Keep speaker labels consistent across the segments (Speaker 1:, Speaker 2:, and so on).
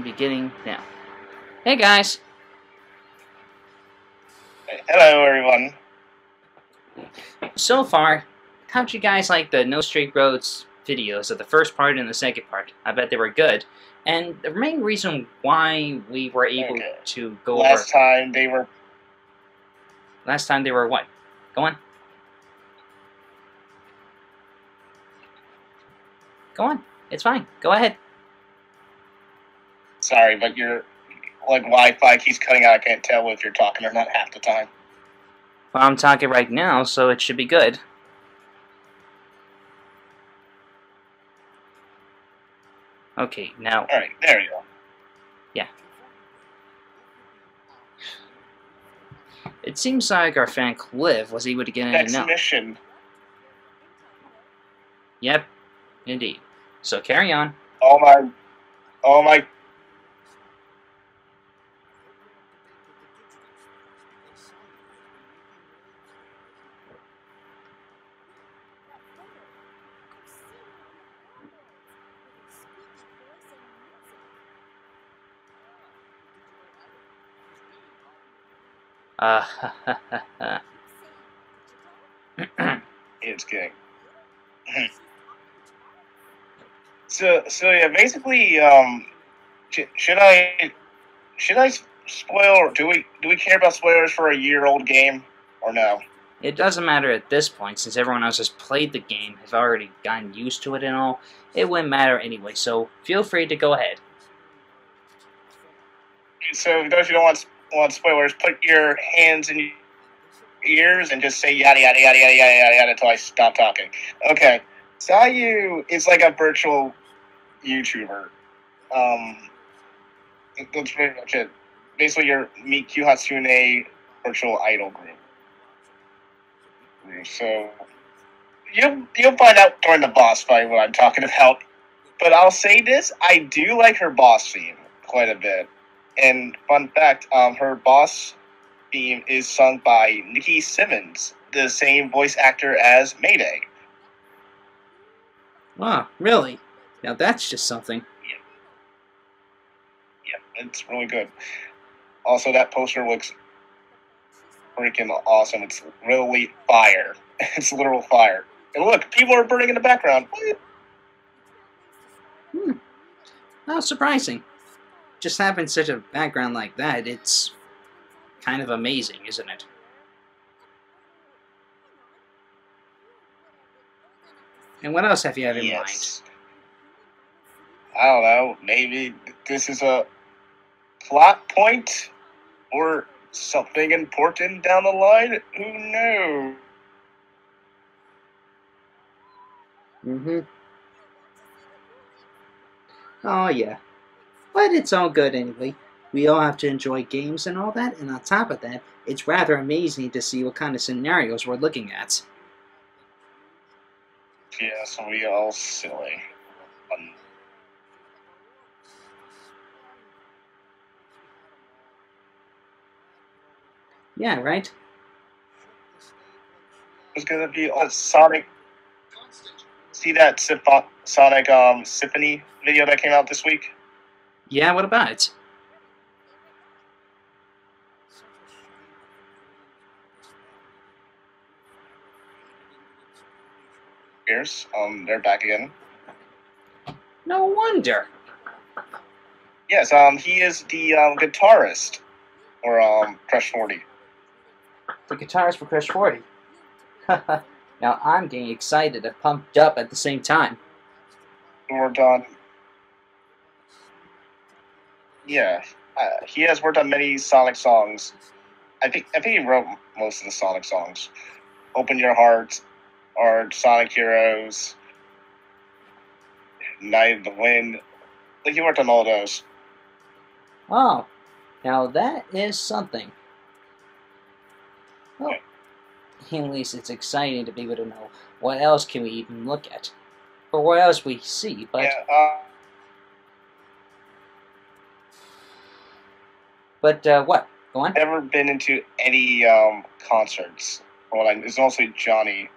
Speaker 1: and beginning now. Hey guys!
Speaker 2: Hello, everyone.
Speaker 1: So far, how'd you guys like the No Straight Roads videos of the first part and the second part? I bet they were good. And the main reason why we were able
Speaker 2: Okay.
Speaker 1: to go
Speaker 2: Last
Speaker 1: over...
Speaker 2: time they were
Speaker 1: Last time they were what? Go on. Go on. It's fine. Go ahead.
Speaker 2: Sorry, but your like Wi-Fi keeps cutting out. I can't tell if you're talking or not half the time.
Speaker 1: Well, I'm talking right now, so it should be good. Okay, now,
Speaker 2: All right, there you go. Yeah.
Speaker 1: It seems like our fan Cliff was able to get in
Speaker 2: Next
Speaker 1: and out.
Speaker 2: mission.
Speaker 1: Yep, indeed. So carry on.
Speaker 2: Oh my, oh my.
Speaker 1: Uh,
Speaker 2: It's kidding. so, so yeah, basically, um, sh- should I, should I spoil? Do we, do we care about spoilers for a year-old game or no?
Speaker 1: it doesn't matter at this point, since everyone else has played the game, has already gotten used to it and all. It wouldn't matter anyway, so feel free to go ahead.
Speaker 2: So those who don't want want spoilers, put your hands in your ears and just say yada yada yada yada yada yada yada until I stop talking. Okay, Sayu is like a virtual YouTuber. Um, that's pretty much it. Basically, your Miku Hatsune virtual idol group. So you'll you'll find out during the boss fight what I'm talking about. But I'll say this: I do like her boss theme quite a bit. And fun fact, um, her boss theme is sung by Nikki Simmons, the same voice actor as Mayday.
Speaker 1: Wow, really? Now that's just something.
Speaker 2: Yeah, yeah it's really good. Also, that poster looks freaking awesome. It's really fire. It's literal fire. And look, people are burning in the background.
Speaker 1: Hmm. How surprising. Just having such a background like that, it's kind of amazing, isn't it? And what else have you had in
Speaker 2: Yes. I don't know. Maybe this is a plot point or something important down the line. Who knows?
Speaker 1: Mm-hmm. Oh, yeah. But it's all good anyway. We all have to enjoy games and all that, and on top of that, it's rather amazing to see what kind of scenarios we're looking at.
Speaker 2: Yes, we all silly. Um,
Speaker 1: Yeah, right?
Speaker 2: It's gonna be a Sonic. See that Sympho- Sonic um, Symphony video that came out this week?
Speaker 1: Yeah, what about it?
Speaker 2: Here's um, they're back again.
Speaker 1: No wonder.
Speaker 2: Yes, um, he is the um, guitarist for um, Crush Forty.
Speaker 1: The guitarist for Crush 40. now I'm getting excited and pumped up at the same time.
Speaker 2: Worked on. Yeah, uh, he has worked on many Sonic songs. I think I think he wrote most of the Sonic songs. Open Your Heart, or Sonic Heroes, Night of the Wind. I think he worked on all those.
Speaker 1: Oh, now that is something. Well, at least it's exciting to be able to know what else can we even look at, or what else we see. But
Speaker 2: yeah, uh,
Speaker 1: but uh, what? Go on.
Speaker 2: never been into any um, concerts. Well, I, it's mostly Johnny.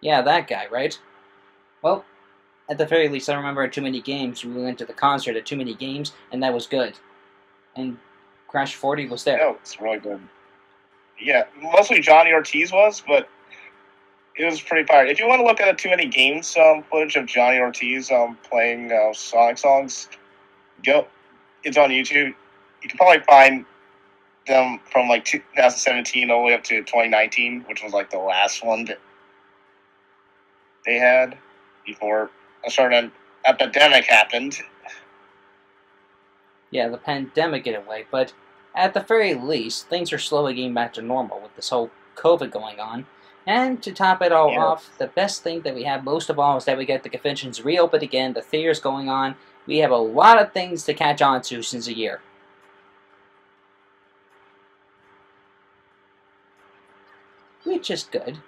Speaker 1: Yeah, that guy, right? Well, at the very least, I remember at Too Many Games, we went to the concert at Too Many Games, and that was good. And Crush 40 was there.
Speaker 2: Oh, it's really good. Yeah, mostly Johnny Ortiz was, but it was pretty fire. If you want to look at a too many games um, footage of Johnny Ortiz um, playing uh, Sonic songs, go. It's on YouTube. You can probably find them from like 2017 all the way up to 2019, which was like the last one that they had before a certain epidemic happened.
Speaker 1: Yeah, the pandemic in a way, but at the very least, things are slowly getting back to normal with this whole COVID going on. And to top it all
Speaker 2: Yeah.
Speaker 1: off, the best thing that we have most of all is that we get the conventions reopened again, the theaters going on. We have a lot of things to catch on to since a year. Which is good,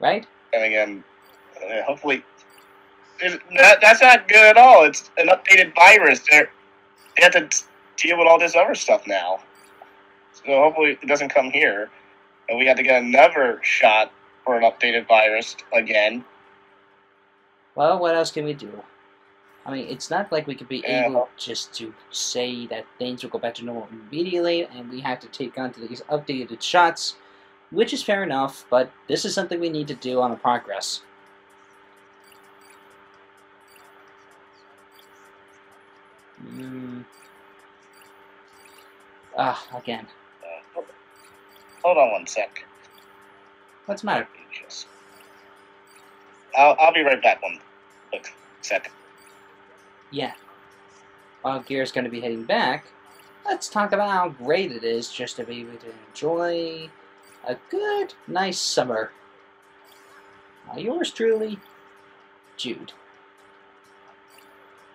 Speaker 1: right?
Speaker 2: And again, uh, hopefully, that's not good at all. It's an updated virus. They're, they have to deal with all this other stuff now. So hopefully, it doesn't come here, and we have to get another shot for an updated virus again.
Speaker 1: Well, what else can we do? I mean, it's not like we could be
Speaker 2: Yeah.
Speaker 1: able just to say that things will go back to normal immediately, and we have to take on to these updated shots, which is fair enough, but this is something we need to do on a progress. Mm. Ah, again.
Speaker 2: Uh, hold on one sec.
Speaker 1: What's the matter?
Speaker 2: I'll, I'll be right back one quick second.
Speaker 1: Yeah. While Gear's going to be heading back, let's talk about how great it is just to be able to enjoy a good, nice summer. Now, yours truly, Jude.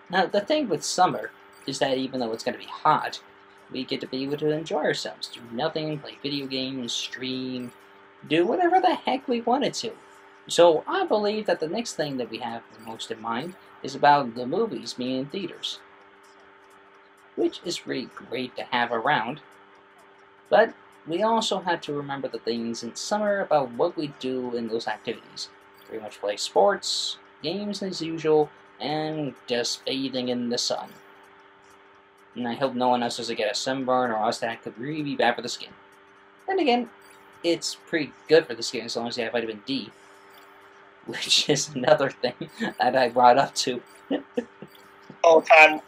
Speaker 1: Now, the thing with summer is that even though it's going to be hot, we get to be able to enjoy ourselves, do nothing, play video games, stream, do whatever the heck we wanted to. So, I believe that the next thing that we have most in mind is about the movies being in theaters, which is really great to have around. But we also have to remember the things in summer about what we do in those activities. Pretty much play sports, games as usual, and just bathing in the sun. And I hope no one else doesn't get a sunburn or else that could really be bad for the skin. Then again, it's pretty good for the skin as long as you have vitamin D, which is another thing that I brought up too.
Speaker 2: All the time.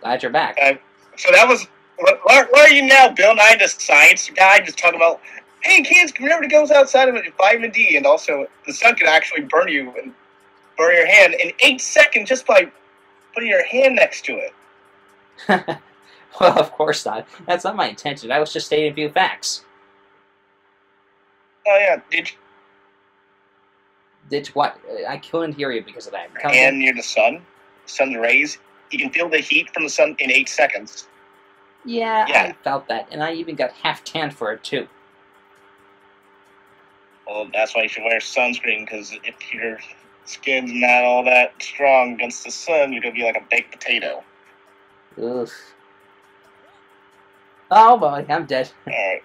Speaker 1: Glad you're back.
Speaker 2: Uh, so that was. Where, where are you now, Bill Nye, the science guy, just talking about, hey kids, remember to go outside with vitamin D, and also the sun can actually burn you and burn your hand in eight seconds just by putting your hand next to it.
Speaker 1: well, of course not. That's not my intention. I was just stating a few facts.
Speaker 2: Oh yeah, did you
Speaker 1: Did what? Uh, I couldn't hear you because of that. Come
Speaker 2: hand near the sun, sun's rays? You can feel the heat from the sun in eight seconds.
Speaker 1: Yeah, I felt that, and I even got half tanned for it too.
Speaker 2: Well, that's why you should wear sunscreen because if your skin's not all that strong against the sun, you're gonna be like a baked potato.
Speaker 1: Oof. Oh boy, I'm dead.
Speaker 2: All right.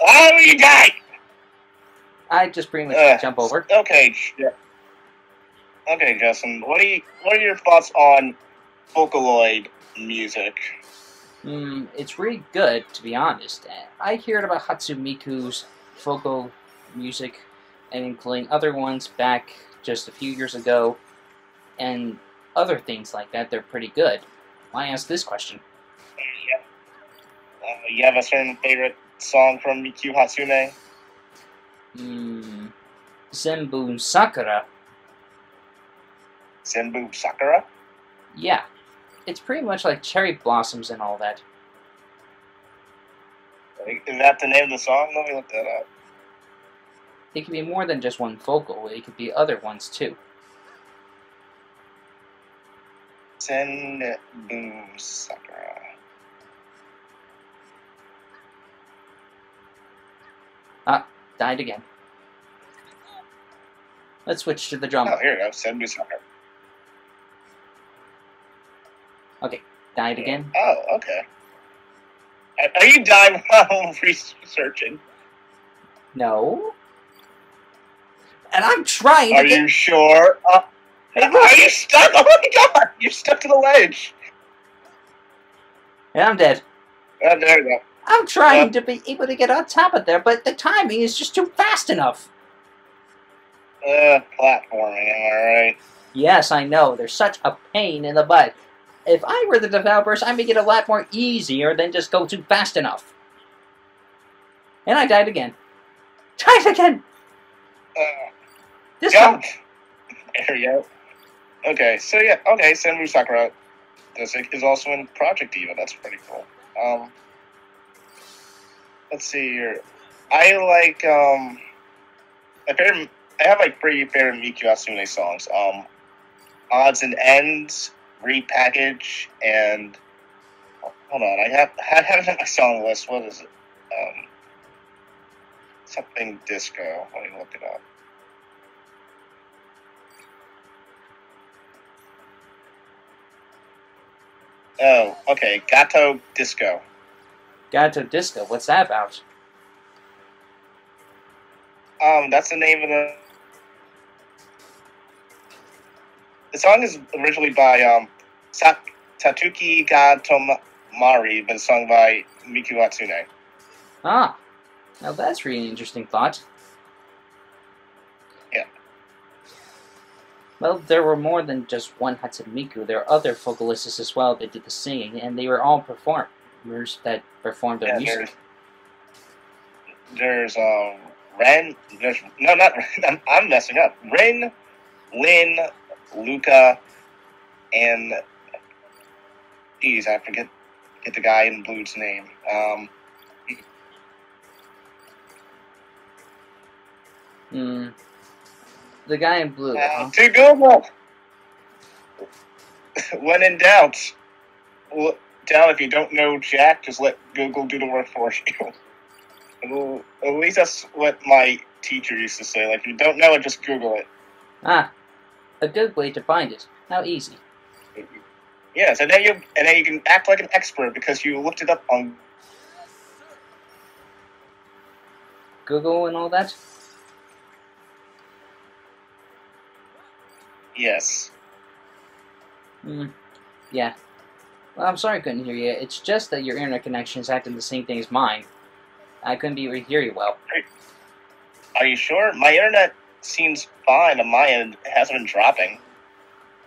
Speaker 2: Oh, you died.
Speaker 1: I just pretty much
Speaker 2: Ugh.
Speaker 1: jump over.
Speaker 2: Okay. Okay, Justin. What are you? What are your thoughts on Vocaloid music?
Speaker 1: Mm, it's really good, to be honest. I heard about Hatsumiku's vocal music, and including other ones back just a few years ago, and other things like that. They're pretty good. Why ask this question?
Speaker 2: Uh, you have a certain favorite song from Miku Hatsune?
Speaker 1: Hmm. Zenbu Sakura.
Speaker 2: Zenbu Sakura?
Speaker 1: Yeah. It's pretty much like cherry blossoms and all that.
Speaker 2: Is that the name of the song? Let me look that up.
Speaker 1: It could be more than just one vocal, it could be other ones too.
Speaker 2: Zenbu Sakura.
Speaker 1: Died again. Let's switch to the drum.
Speaker 2: Oh, here we go. Zenbu Sakura.
Speaker 1: Died again.
Speaker 2: Oh, okay. Are- you dying while researching?
Speaker 1: No. And I'm trying
Speaker 2: Are
Speaker 1: to get.
Speaker 2: you sure? Uh,
Speaker 1: Hey,
Speaker 2: are you stuck? Oh my god! You're stuck to the ledge.
Speaker 1: And I'm dead.
Speaker 2: Oh, there you go.
Speaker 1: I'm trying to be able to get on top of there, but the timing is just too fast enough.
Speaker 2: Uh, platforming, alright.
Speaker 1: Yes, I know. They're such a pain in the butt. If I were the developers, I'd make it a lot more easier than just go too fast enough. And I died again. Died again!
Speaker 2: Uh,
Speaker 1: This
Speaker 2: jump!
Speaker 1: time.
Speaker 2: There you go. Okay, so yeah, okay, Senmu Sakura this is also in Project Diva. That's pretty cool. Um, let's see here. I like, um, I have like three favorite Miku Hatsune songs. Um, Odds and Ends, Repackage, and hold on, I have I have my song list. What is it? Um, something disco. Let me look it up. Oh, okay. Gato Disco.
Speaker 1: Gato Disco, what's that about?
Speaker 2: Um, that's the name of the. The song is originally by um, Sa- Tatuki Gatomari, but sung by Miku Hatsune.
Speaker 1: Ah, now that's really interesting thought.
Speaker 2: Yeah.
Speaker 1: Well, there were more than just one Hatsune Miku. There are other vocalists as well that did the singing, and they were all performers that performed their
Speaker 2: Yeah,
Speaker 1: music.
Speaker 2: there's, there's um, Ren. There's no, not Ren. I'm, I'm messing up. Ren, Lynn, Luka, and geez, I forget get the guy in blue's name. Um,
Speaker 1: Hmm. The guy in blue.
Speaker 2: Uh,
Speaker 1: huh?
Speaker 2: to Google. when in doubt, look down if you don't know Jack, just let Google do the work for you. It'll- At least that's what my teacher used to say. Like, if you don't know it, just Google it.
Speaker 1: Ah, a good way to find it. How easy.
Speaker 2: Yes, and then you and then you can act like an expert because you looked it up on.
Speaker 1: Google and all that?
Speaker 2: Yes.
Speaker 1: Hmm. Yeah. Well, I'm sorry I couldn't hear you. It's just that your internet connection is acting the same thing as mine. I couldn't be able to hear you well.
Speaker 2: Are you sure? My internet seems fine on my end. It hasn't been dropping.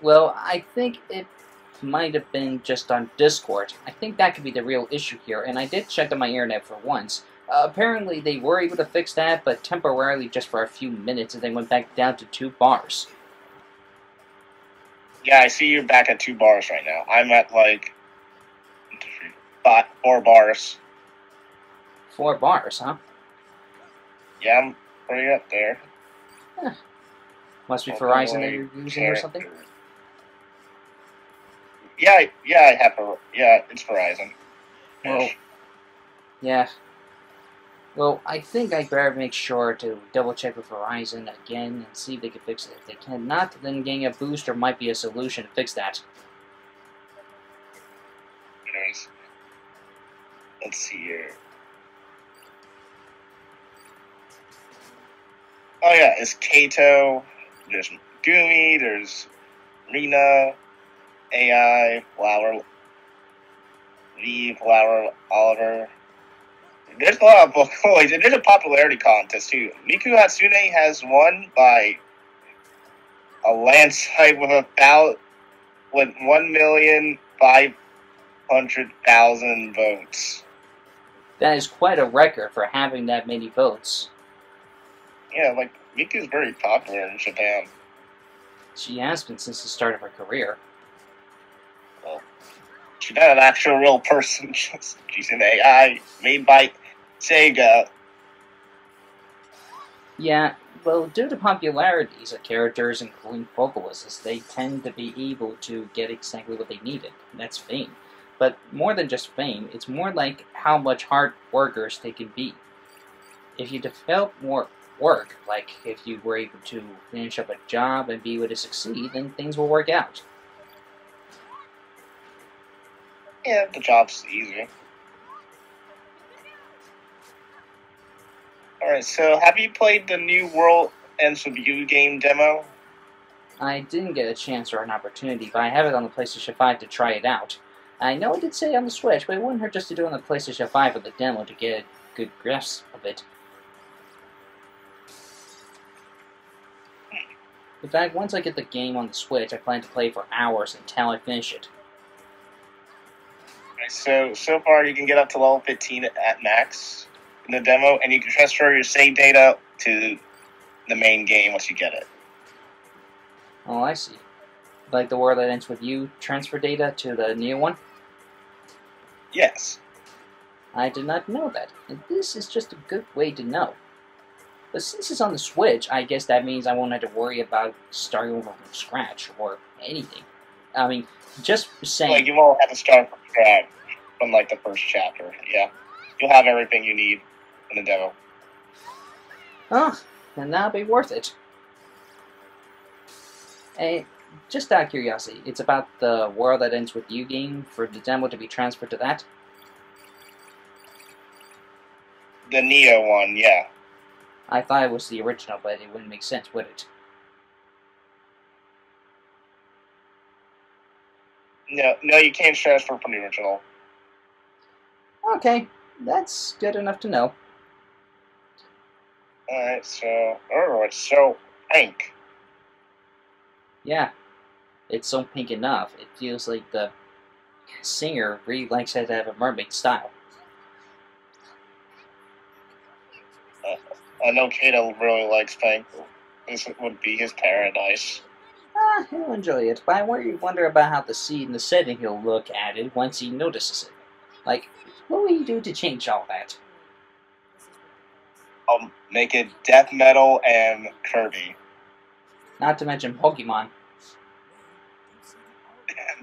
Speaker 1: Well, I think it might have been just on Discord. I think that could be the real issue here, and I did check on my internet for once. Uh, apparently, they were able to fix that, but temporarily just for a few minutes, and then went back down to two bars.
Speaker 2: Yeah, I see you're back at two bars right now. I'm at like four bars.
Speaker 1: Four bars, huh?
Speaker 2: Yeah, I'm pretty up there.
Speaker 1: Must be Verizon that you're using or something?
Speaker 2: Yeah, yeah, I have a yeah. It's Verizon.
Speaker 1: Well, yeah. Well, I think I better make sure to double check with Verizon again and see if they can fix it. If they cannot, then getting a booster might be a solution to fix that.
Speaker 2: Let's see here. Oh yeah, it's Kaito. There's Gumi. There's Rena, AI, Flower, V, Flower, Oliver. There's a lot of vocaloids, and there's a popularity contest too. Miku Hatsune has won by a landslide with about with one million five hundred thousand votes.
Speaker 1: That is quite a record for having that many votes.
Speaker 2: Yeah, like Miku's very popular in Japan.
Speaker 1: She has been since the start of her career.
Speaker 2: Well, she's not an actual real person. She's she's an AI made by Sega.
Speaker 1: Yeah, well, due to popularities of characters, including vocalists, they tend to be able to get exactly what they needed. and That's fame. But more than just fame, it's more like how much hard workers they can be. If you develop more work, like if you were able to finish up a job and be able to succeed, then things will work out.
Speaker 2: Yeah, the job's easy. Alright, so have you played the new World Ends with You game demo?
Speaker 1: I didn't get a chance or an opportunity, but I have it on the PlayStation 5 to try it out. I know it did say on the Switch, but it wouldn't hurt just to do it on the PlayStation 5 with the demo to get a good grasp of it. In fact, once I get the game on the Switch, I plan to play for hours until I finish it.
Speaker 2: So so far, you can get up to level 15 at max in the demo, and you can transfer your save data to the main game once you get it.
Speaker 1: Oh, I see. Like the world that ends with you transfer data to the new one?
Speaker 2: Yes.
Speaker 1: I did not know that, and this is just a good way to know. But since it's on the Switch, I guess that means I won't have to worry about starting over from scratch or anything. I mean, just saying.
Speaker 2: Like you won't have to start from scratch from like the first chapter. Yeah, you'll have everything you need in the demo.
Speaker 1: Oh, then that'll be worth it. Hey, just out of curiosity, it's about the world that ends with you game for the demo to be transferred to that.
Speaker 2: The Neo one, yeah.
Speaker 1: I thought it was the original, but it wouldn't make sense, would it?
Speaker 2: No, no, you can't transfer from the original.
Speaker 1: Okay, that's good enough to know.
Speaker 2: Alright, so oh, it's so pink.
Speaker 1: Yeah, it's so pink enough. It feels like the singer really likes to have a mermaid style.
Speaker 2: I know Kato really likes pink. This would be his paradise.
Speaker 1: Ah, he'll enjoy it, but I wonder about how the scene, and the setting he'll look at it once he notices it. Like, what will you do to change all that?
Speaker 2: I'll make it death metal and Kirby.
Speaker 1: Not to mention Pokemon.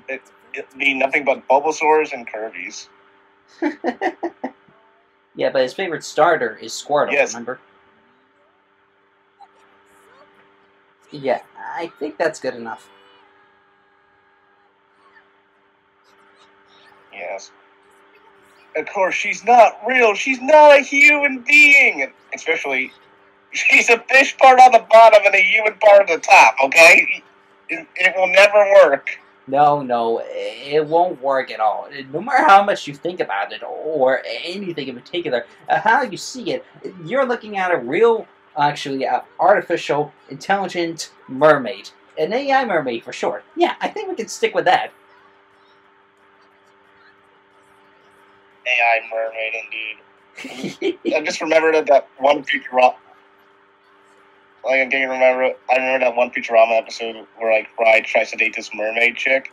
Speaker 2: It, it'd be nothing but Bulbasaurs and Kirby's.
Speaker 1: yeah, but his favorite starter is Squirtle,
Speaker 2: Yes.
Speaker 1: remember? Yeah, I think that's good enough.
Speaker 2: Yes. Of course, she's not real. She's not a human being. Especially, she's a fish part on the bottom and a human part on the top. Okay, it, it will never work.
Speaker 1: No, no, it won't work at all. No matter how much you think about it, or anything in particular, uh, how you see it, you're looking at a real, actually, uh, artificial, intelligent mermaid. An AI mermaid, for sure. Yeah, I think we can stick with that.
Speaker 2: AI mermaid, indeed. I just remembered that, that one Futurama. Like I can't remember. I remember that one Futurama episode where like Fry tries to date this mermaid chick,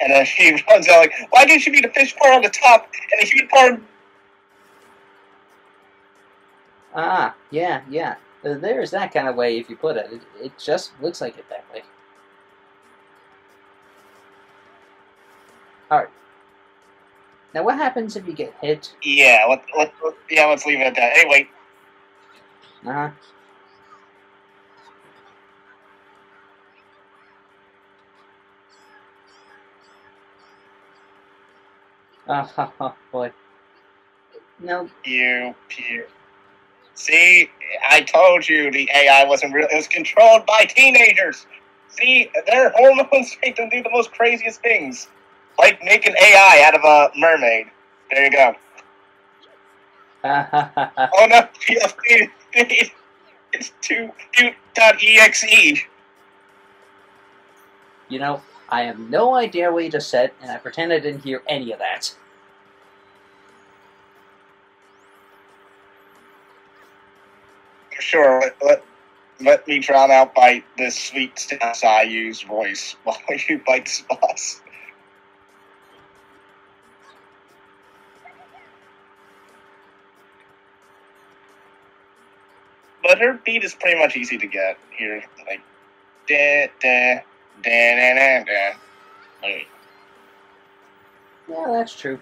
Speaker 2: and then she runs out like, "Why didn't she be the fish part on the top and the human part?"
Speaker 1: ah, yeah, yeah. Uh, There's that kind of way, if you put it. It, it just looks like it that way. Alright. Now, what happens if you get hit?
Speaker 2: Yeah, let, let, let- yeah. Let's leave it at that. Anyway,
Speaker 1: Uh huh. Oh, boy. No,
Speaker 2: you, you. See, I told you the AI wasn't real. It was controlled by teenagers. See, their hormones make them do the most craziest things, like make an AI out of a mermaid. There you go. Oh no, it's too cute.exe.
Speaker 1: you know, I have no idea what you just said, and I pretend I didn't hear any of that.
Speaker 2: Sure, let, let, let me drown out by this sweet use voice while you bite spots. But her beat is pretty much easy to get here. Like, da da da da da da.
Speaker 1: Yeah, that's true.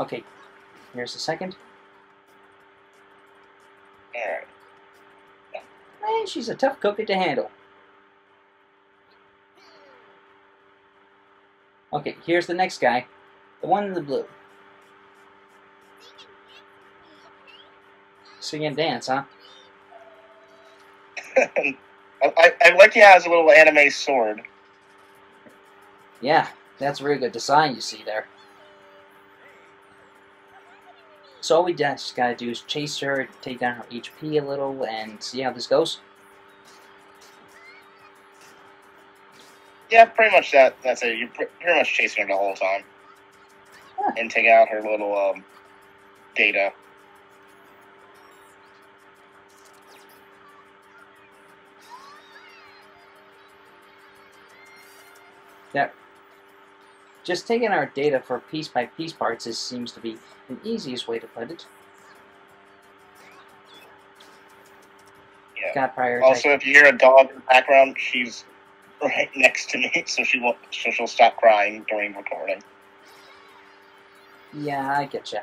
Speaker 1: Okay, here's the second.
Speaker 2: alright.
Speaker 1: Man, she's a tough cookie to handle. Okay, here's the next guy. The one in the blue. sing and dance, huh?
Speaker 2: I, I, I like he has a little anime sword.
Speaker 1: Yeah, that's a really good design you see there. So all we just gotta do is chase her, take down her HP a little, and see how this goes.
Speaker 2: Yeah, pretty much that. That's it. You're pretty much chasing her the whole time,
Speaker 1: Huh.
Speaker 2: and take out her little um, data.
Speaker 1: Just taking our data for piece by piece parts is, seems to be an easiest way to put it.
Speaker 2: Yeah.
Speaker 1: Got.
Speaker 2: Also, if you hear a dog in the background, she's right next to me, so she won't. So she'll stop crying during recording.
Speaker 1: Yeah, I get you.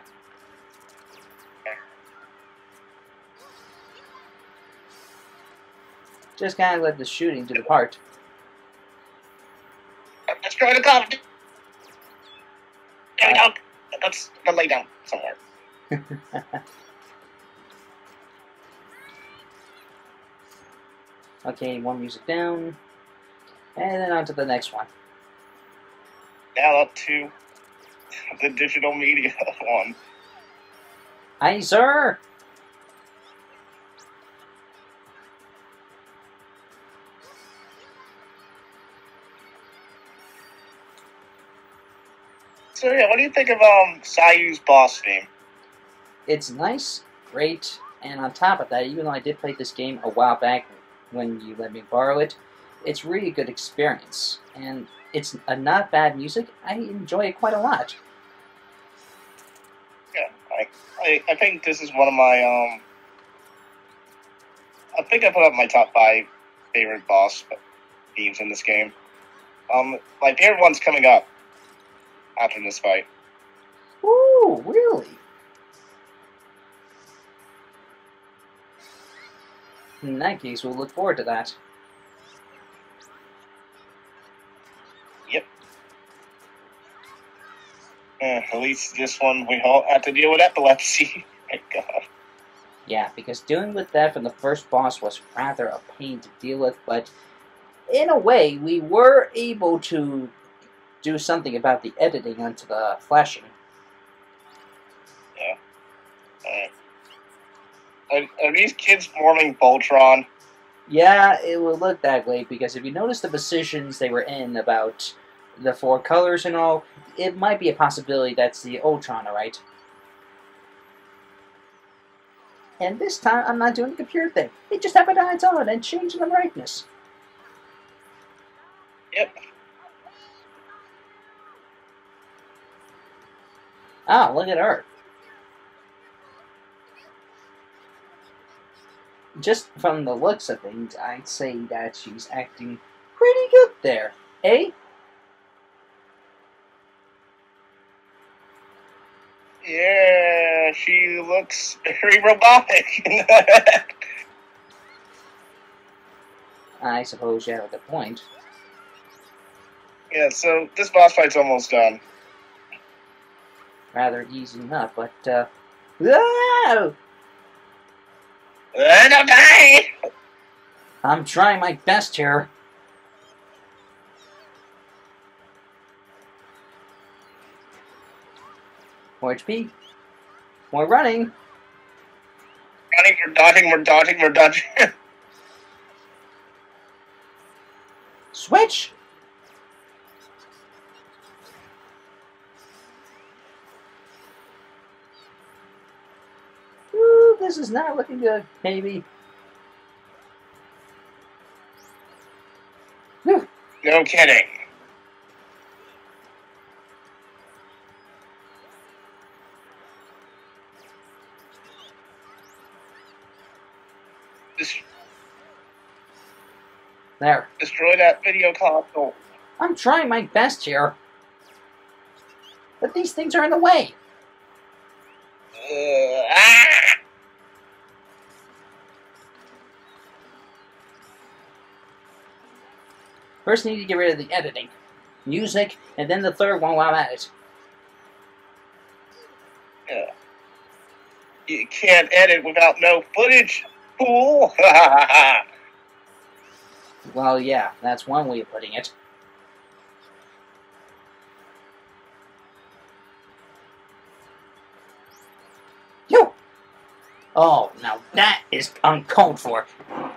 Speaker 1: Just kind of let the shooting do the part.
Speaker 2: Let's try to come. There we. Let's go lay down somewhere.
Speaker 1: Okay, one music down. And then on to the next one.
Speaker 2: Now up to the digital media one.
Speaker 1: Aye, sir!
Speaker 2: So yeah, what do you think of um Sayu's boss theme?
Speaker 1: It's nice, great, and on top of that, even though I did play this game a while back when you let me borrow it, it's really a good experience. And it's a not bad music. I enjoy it quite a lot.
Speaker 2: Yeah, I, I I think this is one of my um. I think I put up my top five favorite boss themes in this game. Um, my favorite one's coming up after this fight.
Speaker 1: Ooh, really? In that case, we'll look forward to that.
Speaker 2: Eh, at least this one we all have to deal with epilepsy. Thank God.
Speaker 1: Yeah, because dealing with that from the first boss was rather a pain to deal with, but in a way, we were able to do something about the editing onto the flashing.
Speaker 2: Alright. Uh, are, are these kids forming Voltron?
Speaker 1: Yeah, it will look that way because if you notice the positions they were in about the four colors and all, it might be a possibility that's the Ultron, alright? And this time, I'm not doing the computer thing. It just happened on its own and changed the brightness.
Speaker 2: Yep.
Speaker 1: Ah, look at her. Just from the looks of things, I'd say that she's acting pretty good there, eh?
Speaker 2: Yeah, she looks very robotic.
Speaker 1: I suppose you have a good point.
Speaker 2: yeah, so this boss fight's almost done.
Speaker 1: Rather easy enough, but, uh. Whoa!
Speaker 2: Uh!
Speaker 1: I'm trying my best here. More HP. More running.
Speaker 2: Running, we're dodging, we're dodging, we're dodging.
Speaker 1: Switch! This is not looking good, baby. Whew.
Speaker 2: no kidding.
Speaker 1: There.
Speaker 2: destroy that video console.
Speaker 1: I'm trying my best here. But these things are in the way.
Speaker 2: Uh, ah!
Speaker 1: First, need to get rid of the editing, music, and then the third one while I'm at it.
Speaker 2: Yeah. you can't edit without no footage. Fool.
Speaker 1: Well, yeah, that's one way of putting it. Yo! Oh, now that is uncalled for.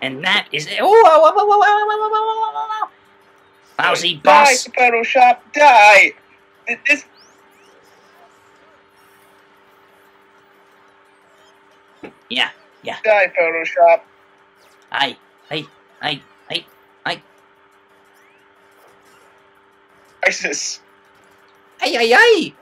Speaker 1: And that is. Oh, whoa, whoa, whoa, whoa, whoa, whoa, whoa, whoa, whoa, Lousy boss.
Speaker 2: Die, Photoshop, die. This.
Speaker 1: Yeah, yeah.
Speaker 2: Die, Photoshop.
Speaker 1: I, I, I, I, I. ISIS. Ay, ay, ay!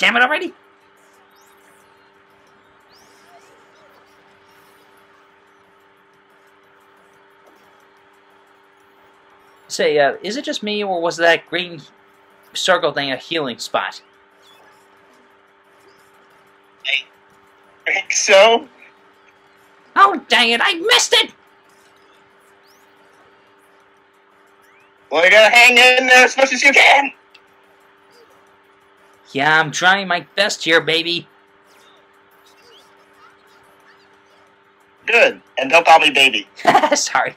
Speaker 1: Damn it already! Say, uh, is it just me, or was that green circle thing a healing spot?
Speaker 2: I Think so?
Speaker 1: Oh, dang it, I missed it!
Speaker 2: Well, you gotta hang in there as much as you can.
Speaker 1: Yeah, I'm trying my best here, baby.
Speaker 2: Good. And don't call me baby.
Speaker 1: Sorry.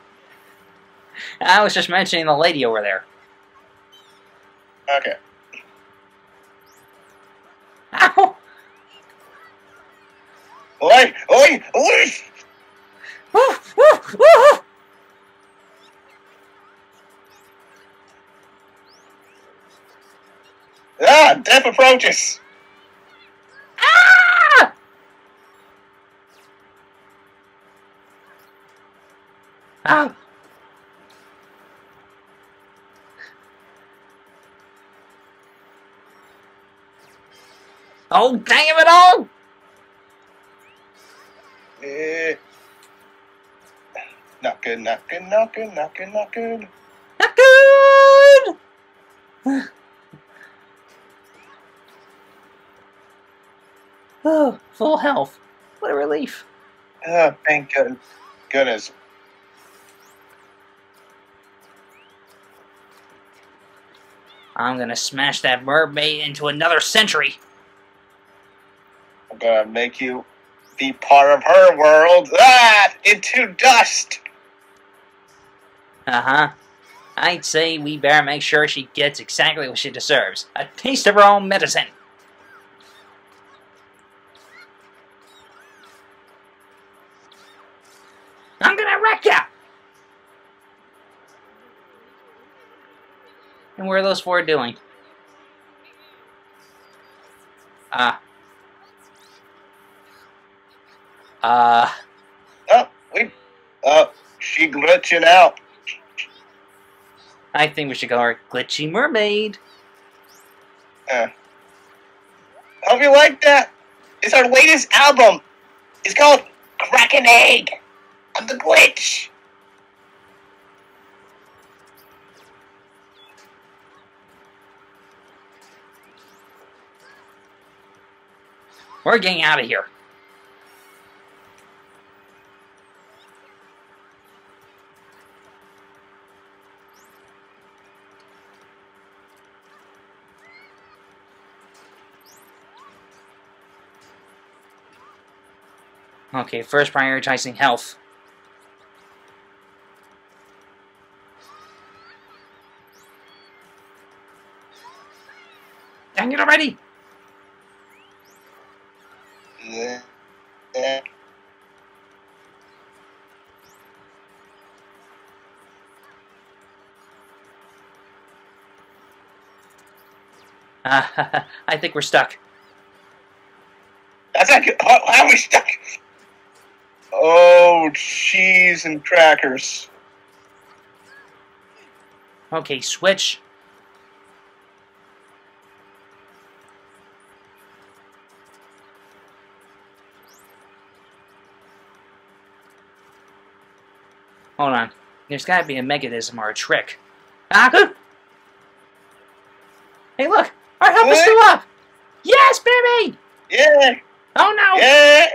Speaker 1: I was just mentioning the lady over there.
Speaker 2: Okay.
Speaker 1: Ow!
Speaker 2: Oi, oi, oi!
Speaker 1: Woo, woo, woo!
Speaker 2: Ah, death approaches.
Speaker 1: Ah! Ow! Oh, damn it all!
Speaker 2: Eh. Not good, not good, not good, not good, not good.
Speaker 1: Not good! Oh, full health. What a relief.
Speaker 2: Oh, thank goodness.
Speaker 1: I'm gonna smash that mermaid into another century.
Speaker 2: I'm gonna make you be part of her world. Ah, into dust.
Speaker 1: Uh huh. I'd say we better make sure she gets exactly what she deserves a taste of her own medicine. Wreck ya! And what are those four doing? Uh. Uh.
Speaker 2: Oh, we. Oh, she glitching out.
Speaker 1: I think we should call her Glitchy Mermaid.
Speaker 2: Hope you like that. It's our latest album. It's called Crack an Egg on the Glitch.
Speaker 1: We're getting out of here. Okay, first prioritizing health. Uh, I think we're stuck.
Speaker 2: That's not good. How, how are we stuck? Oh, cheese and crackers.
Speaker 1: Okay, switch. Hold on. There's gotta be a mechanism or a trick. Ah! Hey, look! Our help is still up! Yes, baby!
Speaker 2: Yeah,
Speaker 1: Oh no!
Speaker 2: yeah.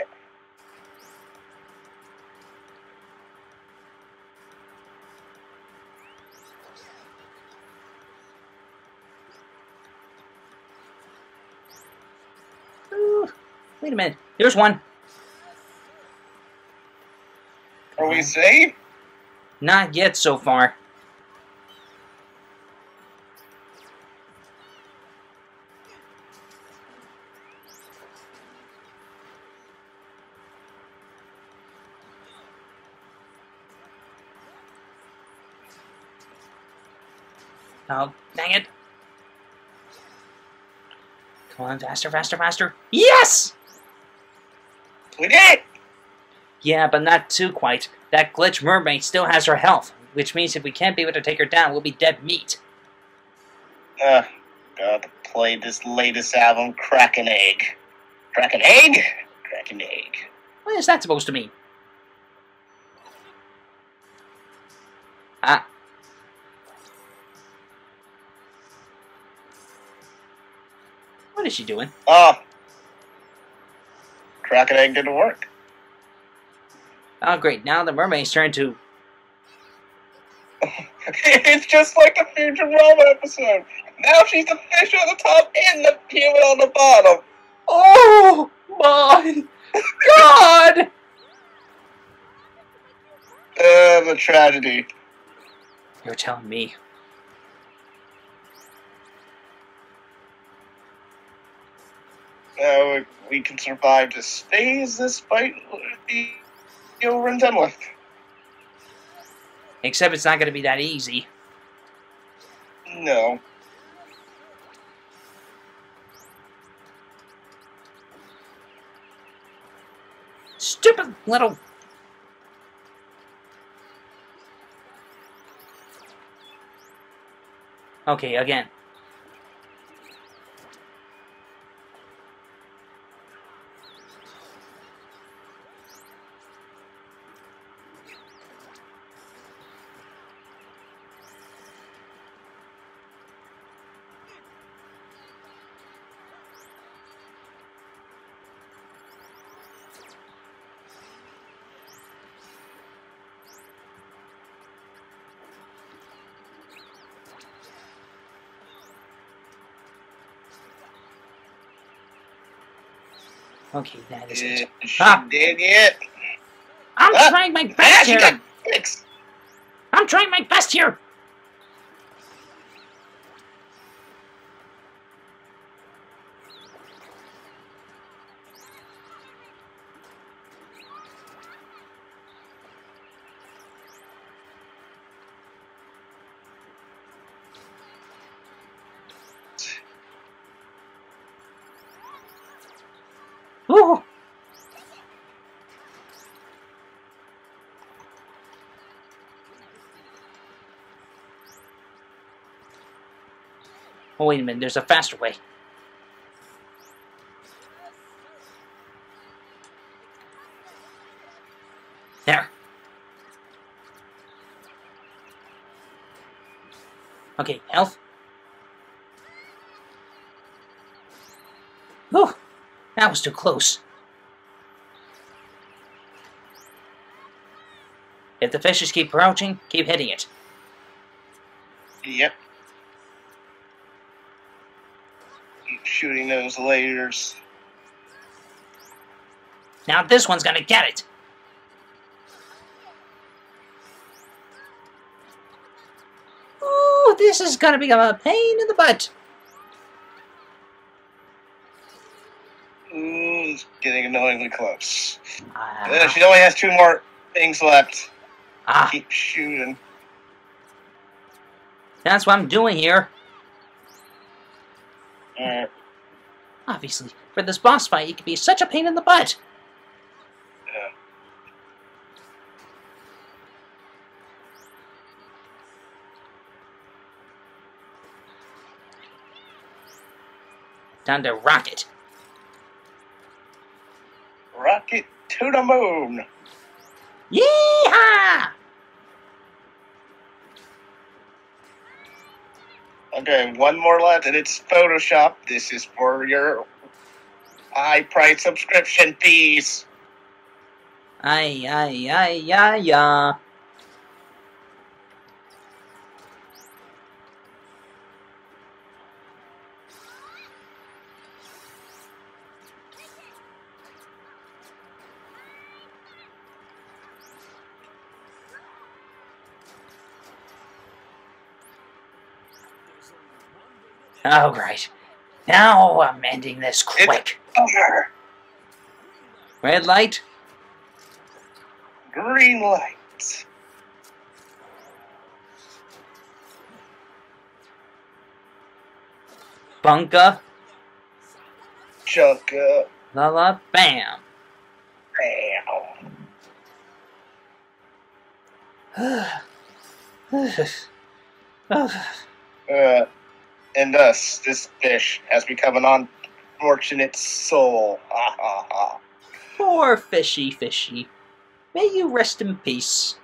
Speaker 1: Ooh, wait a minute. Here's one.
Speaker 2: Are we safe?
Speaker 1: Not yet so far. Oh, dang it. Come on, faster, faster, faster. Yes!
Speaker 2: We did.
Speaker 1: Yeah, but not too quite. That glitch mermaid still has her health, which means if we can't be able to take her down, we'll be dead meat.
Speaker 2: Uh, got to play this latest album, Crack an Egg. Crack an Egg? Crack an Egg.
Speaker 1: What is that supposed to mean? Ah. What is she doing?
Speaker 2: Oh. Crack an Egg didn't work.
Speaker 1: Oh, great. Now the mermaid's turned to.
Speaker 2: it's just like the Futurama episode. Now she's the fish on the top and the human on the bottom.
Speaker 1: Oh my god!
Speaker 2: Uh, the tragedy.
Speaker 1: You're telling me.
Speaker 2: Uh, we can survive this phase. This fight will be over and done with.
Speaker 1: Except it's not going to be that easy.
Speaker 2: No.
Speaker 1: Stupid little. Okay, again. Okay, that is it. Ah.
Speaker 2: did yet.
Speaker 1: I'm
Speaker 2: Ah,
Speaker 1: trying my
Speaker 2: Ah,
Speaker 1: best
Speaker 2: she
Speaker 1: here. I'm trying my best here. Oh, wait a minute. There's a faster way. There. Okay, health. Whew, that was too close. If the fishes keep crouching, keep hitting it.
Speaker 2: Yep. Keep shooting those lasers.
Speaker 1: Now this one's gonna get it. Ooh, this is gonna become a pain in the butt.
Speaker 2: Ooh, it's getting annoyingly close. Uh, she only has two more things left.
Speaker 1: ah,
Speaker 2: Keep shooting.
Speaker 1: that's what I'm doing here.
Speaker 2: Uh,
Speaker 1: Obviously, for this boss fight, it could be such a pain in the butt.
Speaker 2: Yeah.
Speaker 1: Time to rocket.
Speaker 2: rocket to the moon.
Speaker 1: Yeehaw!
Speaker 2: Okay, one more left, and it's Photoshop. This is for your high price subscription fees.
Speaker 1: Ay, ay, ay, ay, ay. Oh, great. Now I'm ending this quick. Red light?
Speaker 2: Green light.
Speaker 1: Bunka?
Speaker 2: Chunk up.
Speaker 1: La la bam.
Speaker 2: Bam. Uh, and thus, this fish has become an unfortunate soul. Ha ha ha.
Speaker 1: Poor fishy fishy. May you rest in peace.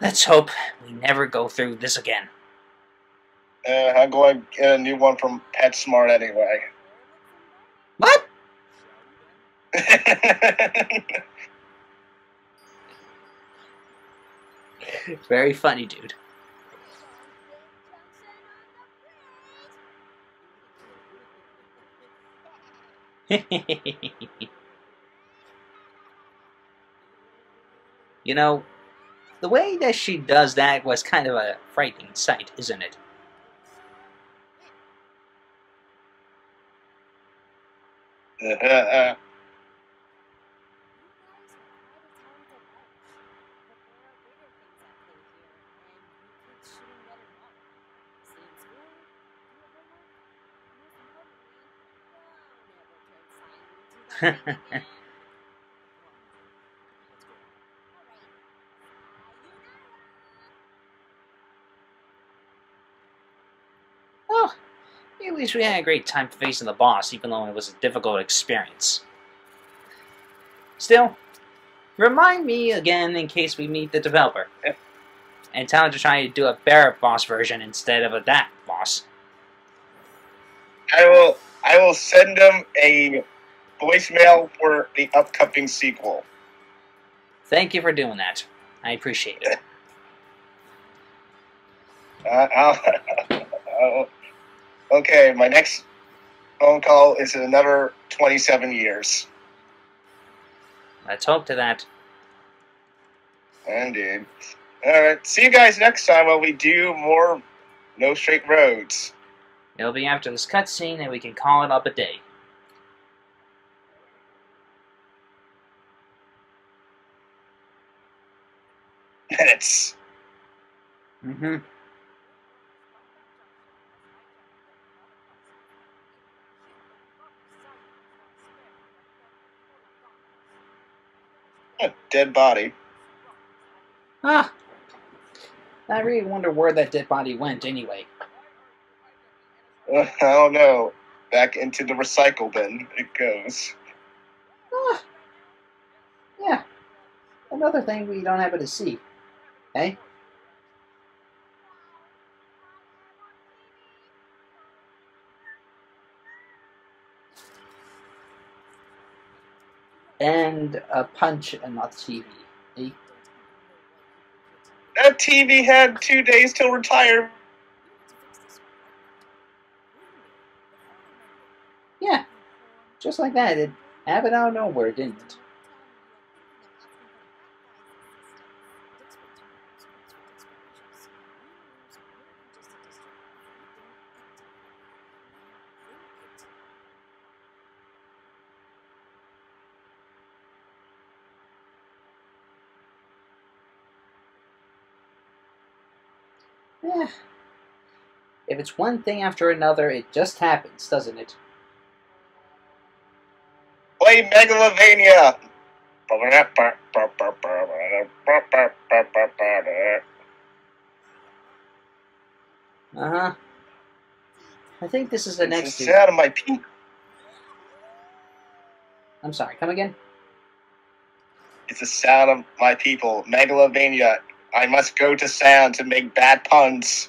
Speaker 1: Let's hope we never go through this again.
Speaker 2: Uh, I'm going to get a new one from PetSmart anyway.
Speaker 1: What? Very funny, dude. you know, the way that she does that was kind of a frightening sight, isn't it?
Speaker 2: Uh,
Speaker 1: well, at least we had a great time facing the boss, even though it was a difficult experience. Still, remind me again in case we meet the developer. Eh, and tell him to try to do a better boss version instead of a that boss.
Speaker 2: I will. I will send him a voicemail for the upcoming sequel.
Speaker 1: Thank you for doing that. I appreciate it.
Speaker 2: Uh, I'll, I'll- okay, my next phone call is in another 27 years.
Speaker 1: Let's hope to that.
Speaker 2: Indeed. All right, see you guys next time while we do more No Straight Roads.
Speaker 1: It'll be after this cutscene and we can call it up a day.
Speaker 2: Minutes.
Speaker 1: Mm-hmm.
Speaker 2: Dead body.
Speaker 1: Ah. I really wonder where that dead body went anyway.
Speaker 2: Uh, I don't know. Back into the recycle bin it goes.
Speaker 1: Ah. Yeah. Another thing we don't happen to see. And a punch and not TV. Eh?
Speaker 2: That TV had two days till retire.
Speaker 1: Yeah. Just like that. It happened out of nowhere, didn't it? Yeah. If it's one thing after another, it just happens, doesn't it?
Speaker 2: Play Megalovania.
Speaker 1: Uh huh. I think this is the next.
Speaker 2: It's
Speaker 1: dude.
Speaker 2: out of my pink.
Speaker 1: I'm sorry. Come again.
Speaker 3: It's the sound of my people. Megalovania. I must go to sound to make bad puns.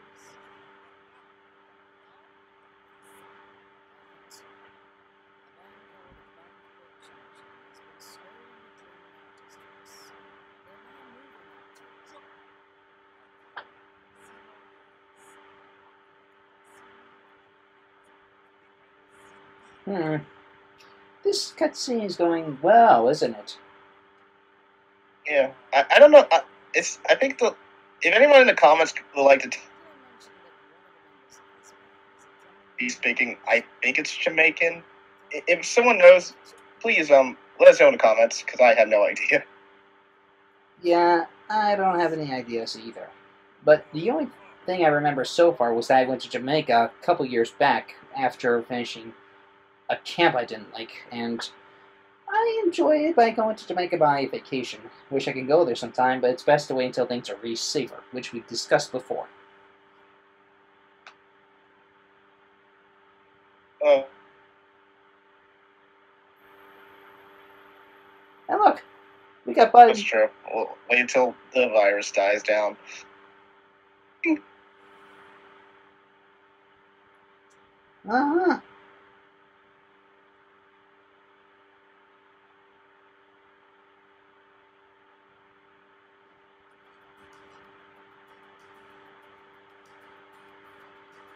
Speaker 1: Hmm. This cutscene is going well, isn't it?
Speaker 3: Yeah, I, I don't know. I, it's I think the if anyone in the comments would like to t- be speaking, I think it's Jamaican. If someone knows, please um let us know in the comments because I have no idea.
Speaker 1: Yeah, I don't have any ideas either. But the only thing I remember so far was that I went to Jamaica a couple years back after finishing a camp I didn't like, and I enjoy it by going to Jamaica by vacation. Wish I could go there sometime, but it's best to wait until things are really safer, which we've discussed before.
Speaker 3: Oh,
Speaker 1: And look, we got Bud.
Speaker 3: that's true. We'll wait until the virus dies down.
Speaker 1: Uh-huh.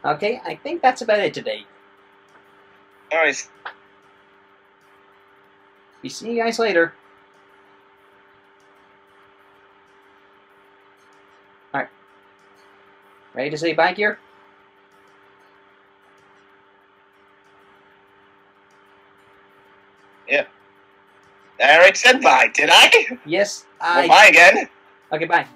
Speaker 1: Okay, I think that's about it today.
Speaker 3: All right,
Speaker 1: We see you guys later. Alright. Ready to say bye, Gear?
Speaker 3: Yeah. Eric said bye, did I?
Speaker 1: Yes,
Speaker 3: Well,
Speaker 1: I.
Speaker 3: bye again.
Speaker 1: Okay, bye.